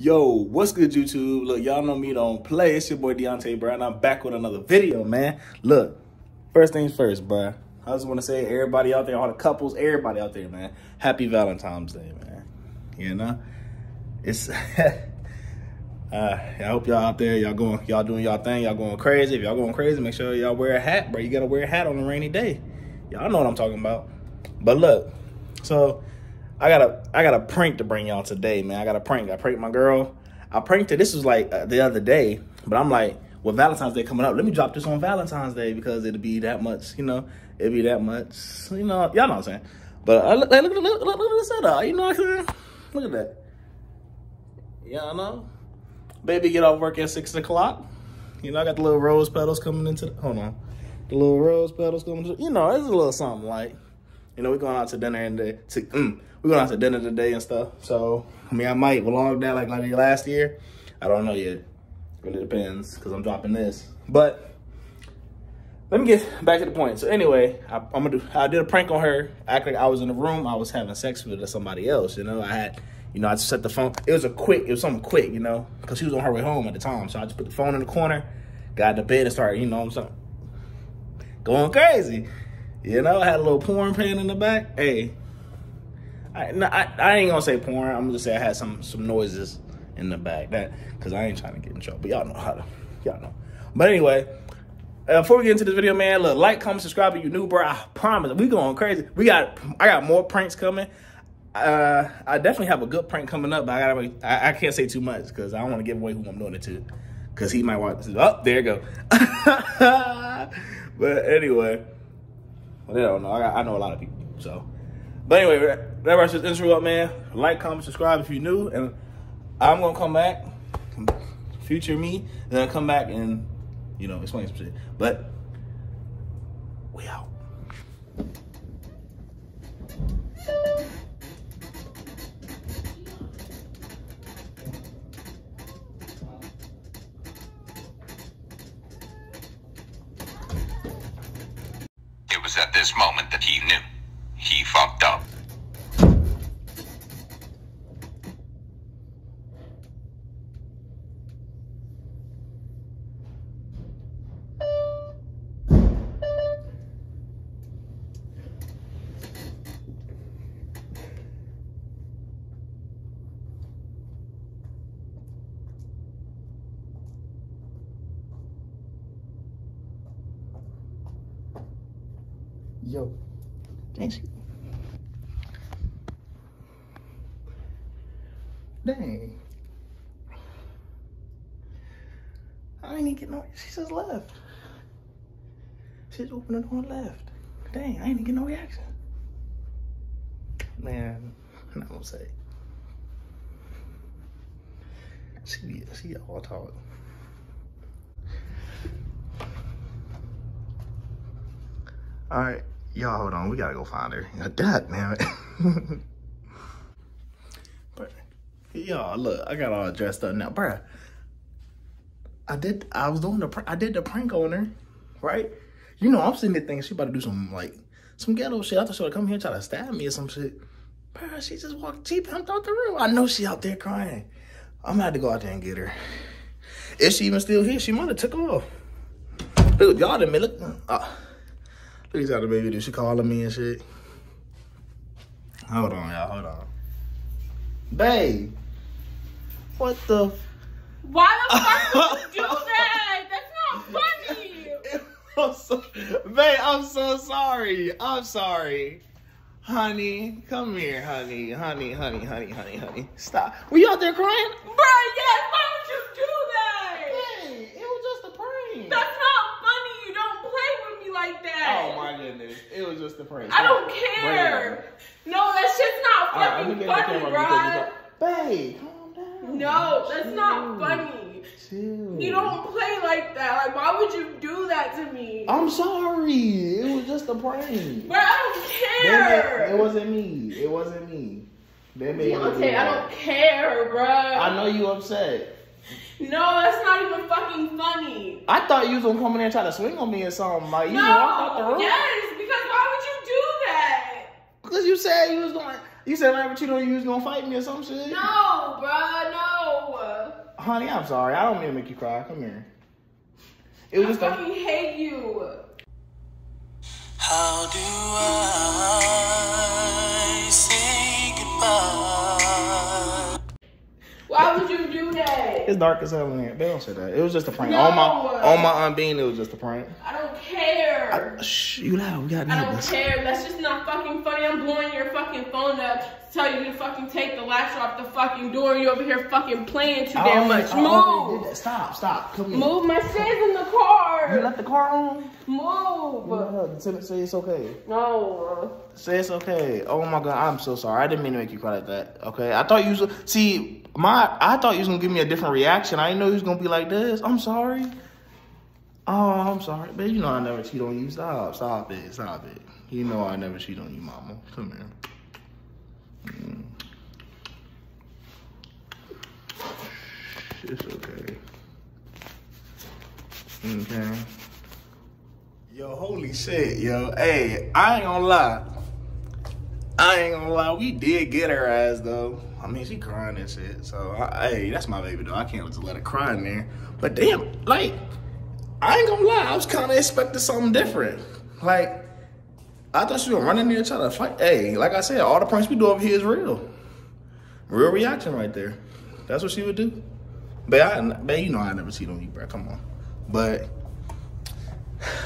Yo, what's good, YouTube? Look, y'all know me don't play. It's your boy Deontay Brown. I'm back with another video, man. Look, first things first, bro. I just want to say, everybody out there, all the couples, everybody out there, man. Happy Valentine's Day, man. You know, it's. uh, I hope y'all out there, y'all going, y'all doing y'all thing, y'all going crazy. If y'all going crazy, make sure y'all wear a hat, bro. You gotta wear a hat on a rainy day. Y'all know what I'm talking about. But look, so I got a I got a prank to bring y'all today, man. I got a prank. I pranked my girl. I pranked her. This was like uh, the other day, but I'm like, with Valentine's Day coming up, let me drop this on Valentine's Day because it'll be that much, you know, it'll be that much, you know, y'all know what I'm saying. But uh, look, look, look, look, look, at the setup. You know what I'm saying? Look at that. Y'all know? Baby get off work at six o'clock. You know, I got the little rose petals coming into the, hold on. The little rose petals coming to, you know, it's a little something like, you know, we're going out to dinner and the, to, mm, we're going out to dinner today and stuff. So, I mean, I might vlog that like, last year. I don't know yet. Really depends because I'm dropping this. But let me get back to the point. So anyway, I, am gonna do. I did a prank on her. Acting like I was in the room. I was having sex with somebody else. You know, I had, you know, I just set the phone. It was a quick. It was something quick. You know, because she was on her way home at the time. So I just put the phone in the corner, got into bed and started. You know, I'm saying, going crazy. You know, I had a little porn pan in the back. Hey, I, no, I, I ain't gonna say porn. I'm gonna say I had some some noises in the back. That because I ain't trying to get in trouble. But y'all know how to. Y'all know. But anyway, uh, before we get into this video, man, look, like, comment, subscribe if you new, bro. I promise we going crazy. We got I got more pranks coming. Uh, I definitely have a good prank coming up, but I gotta I, I can't say too much because I don't want to give away who I'm doing it to. Cause he might watch. to. Oh, there you go. but anyway, well, they don't know. I, I know a lot of people, so. But anyway, that wraps this intro up, man. Like, comment, subscribe if you're new. And I'm going to come back, future me, then come back and, you know, explain some shit. But we out. Moment that he knew. He fucked up. Yo. Thanks. Dang. I ain't even get no, she just left. She just opened the door and left. Dang, I ain't even get no reaction. Man, I'm not gonna say. She, she all talk. All right, y'all hold on. We gotta go find her. That man. but y'all look, I got all dressed up now, bruh. I did. I was doing the. I did the prank on her, right? You know, I'm sitting there thinking she about to do some like some ghetto shit. I thought she would come here and try to stab me or some shit. Bruh, she just walked. She jumped out the room. I know she out there crying. I'm gonna have to go out there and get her. Is she even still here? She might have took off. Dude, y'all didn't look. Uh, Look at the baby. Did she calling me and shit? Hold on, y'all. Hold on. Babe. What the? Why the fuck would you do that? That's not funny. I'm so, babe, I'm so sorry. I'm sorry. Honey, come here, honey. Honey, honey, honey, honey, honey. Stop. Were you out there crying? Bruh, yes, why would you do that? Hey, it was just a prank. That's not funny. You don't play with me like that. Oh my goodness. It was just a prank. I don't it care. No, that shit's not right, fucking the funny, bro. Babe, calm down. No, that's Chill. not funny. Chill. You don't play like that. Like, why would you do that to me? I'm sorry. It was just a prank. Bruh, I don't care. made- it wasn't me. It wasn't me. They made me do Deontay, I don't care, bro. I know you upset. No, that's not even fucking funny. I thought you was gonna come in there and try to swing on me or something. Like you no, walked out the room. yes, because why would you do that? Cause you said you was going. You said right, but you don't know you was gonna fight me or some shit. No, bruh, no. honey, I'm sorry. I don't mean to make you cry. Come here. It was I just a, fucking hate you. How do I it's dark as hell in here. They don't say that. It was just a prank. No. On my on my unbeing, it was just a prank. I. Shh, you loud. We got neighbors. I don't care. That's just not fucking funny. I'm blowing your fucking phone up to tell you to fucking take the latch off the fucking door. You over here fucking playing too damn much. Move. Stop, stop. Come here. Move my shit in the car. You left the car on? Move. No, say say it's okay. No. Say it's okay. Oh my god, I'm so sorry. I didn't mean to make you cry like that. Okay, I thought you was see my. I thought you was gonna give me a different reaction. I didn't know you was gonna be like this. I'm sorry. Oh, I'm sorry, but you know I never cheat on you. Stop, stop it, stop it. You know I never cheat on you, mama. Come here. Mm. It's okay. Okay. Yo, holy shit, yo. Hey, I ain't gonna lie. I ain't gonna lie. We did get her ass though. I mean, she crying and shit. So, I, hey, that's my baby though. I can't just let her cry in there. But damn, like, I ain't gonna lie. I was kind of expecting something different. Like, I thought she was running there trying to fight. Hey, like I said, all the pranks we do over here is real. Real reaction right there. That's what she would do. But I, but you know I never cheat on you, bro. Come on. But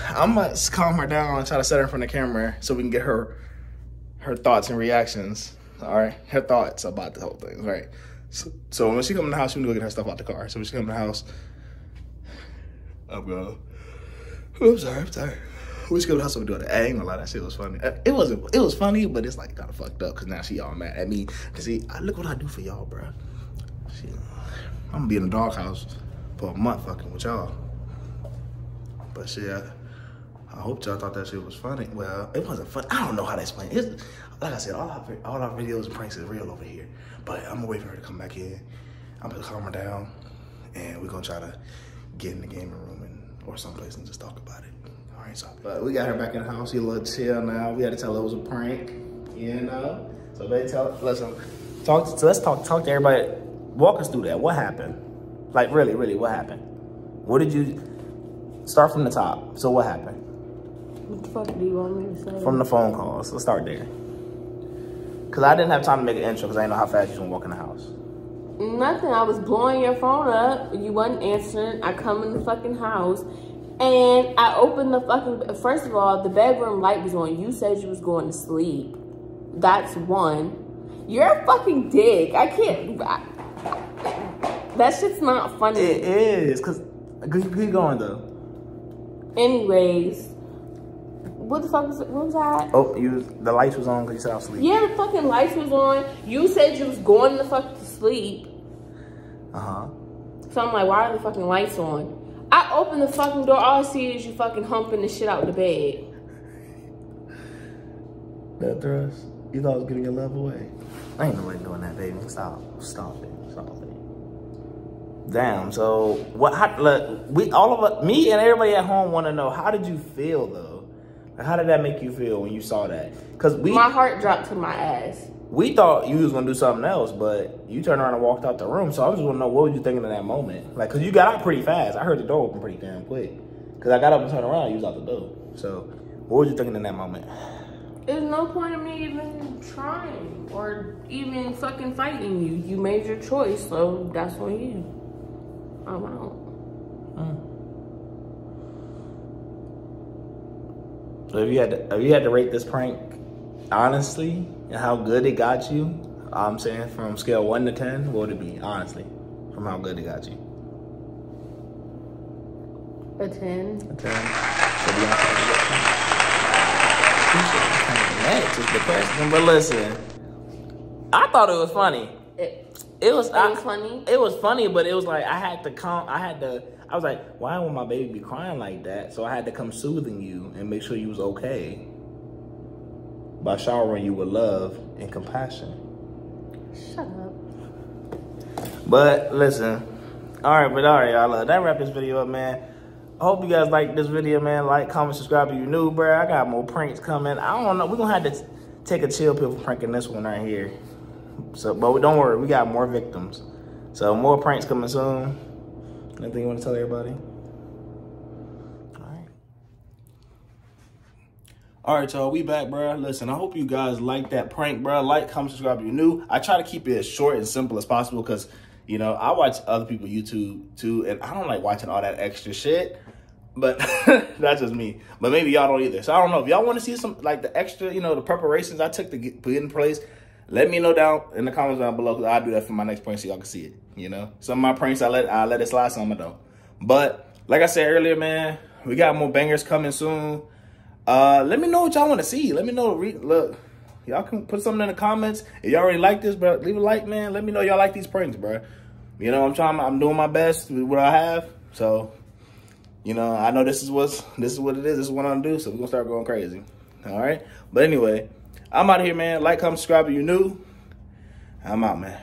I might calm her down and try to set her in front of the camera so we can get her her thoughts and reactions. All right, her thoughts about the whole thing. Right. So, so when she come in the house, she gonna go get her stuff out the car. So when she come in the house, I'm going. Oh, I'm sorry. I'm sorry. We should go to the house and do it. I ain't gonna lie, that shit was funny. Uh, It wasn't. It was funny, but it's like kind of fucked up because now she all mad at me. Cause see, I, look what I do for y'all, bro. I'm gonna be in the doghouse for a month fucking with y'all. But shit, I, I hope y'all thought that shit was funny. Well, it wasn't fun. I don't know how to explain it. It's, like I said, all our, all our videos and pranks is real over here. But I'm gonna wait for her to come back in. I'm gonna calm her down, and we're gonna try to get in the gaming room and or someplace and just talk about it. All right, so but we got her back in the house. She a little chill now. We had to tell her it was a prank, you know. So they tell listen, talk. So let's talk. Talk to everybody. Walk us through that. What happened? Like really, really, what happened? What did you start from the top? So what happened? What the fuck do you want me to say? From the phone calls. Let's start there. Cause I didn't have time to make an intro because I didn't know how fast you was gonna walk in the house. Nothing. I was blowing your phone up. You wasn't answering. I come in the fucking house. And I opened the fucking. First of all, the bedroom light was on. You said you was going to sleep. That's one. You're a fucking dick. I can't. I, that shit's not funny. It is, cause keep going though. Anyways, what the fuck was it? What was that? Oh, you the lights was on because you said I was asleep. Yeah, the fucking lights was on. You said you was going the fuck to sleep. Uh huh. So I'm like, why are the fucking lights on? I open the fucking door, all I see is you fucking humping the shit out the bed. That thrust. You thought I was giving your love away. I ain't nobody doing that, baby. Stop. Stop it. Stop it. Damn. So what? How, look, we all of us, me and everybody at home, want to know how did you feel though? Like, how did that make you feel when you saw that? Cause we My heart dropped to my ass. We thought you was gonna do something else, but you turned around and walked out the room. So I was just want to know what was you thinking in that moment? Like, cause you got out pretty fast. I heard the door open pretty damn quick. Cause I got up and turned around, you was out the door. So what were you thinking in that moment? There's no point in me even trying or even fucking fighting you. You made your choice, so that's on you. I'm out. Hmm. So if you had to, if you had to rate this prank honestly and how good it got you, I'm saying from scale one to ten, what would it be? Honestly, from how good it got you. A 10. A ten. So Beyonce, Next is the question, but listen, I thought it was funny. It, It was. it I- was funny. It was funny, but it was like I had to come. I had to. I was like, why would my baby be crying like that? So I had to come soothing you and make sure you was okay by showering you with love and compassion. Shut up. But listen, all right, but all right, y'all. Uh, that wrap this video up, man. I hope you guys like this video, man. Like, comment, subscribe if you're new, bro. I got more pranks coming. I don't know. We're gonna have to take a chill pill for pranking this one right here. So, but don't worry, we got more victims. So more pranks coming soon. Anything you want to tell everybody? All right. All right, y'all, we back, bro. Listen, I hope you guys like that prank, bro. Like, comment, subscribe if you're new. I try to keep it as short and simple as possible because, you know, I watch other people YouTube too, and I don't like watching all that extra shit. But that's just me. But maybe y'all don't either. So I don't know if y'all want to see some like the extra, you know, the preparations I took to get put in place. Let me know down in the comments down below because I'll do that for my next prank so y'all can see it. You know, some of my pranks I let I let it slide, some I don't. But like I said earlier, man, we got more bangers coming soon. Uh, let me know what y'all want to see. Let me know. Look, y'all can put something in the comments. If y'all already like this, bro, leave a like, man. Let me know y'all like these pranks, bro. You know, I'm trying. I'm doing my best with what I have. So, you know, I know this is what's this is what it is. This is what I'm gonna do. So we're gonna start going crazy. All right. But anyway, I'm out of here, man. Like, comment, subscribe if you're new. I'm out, man.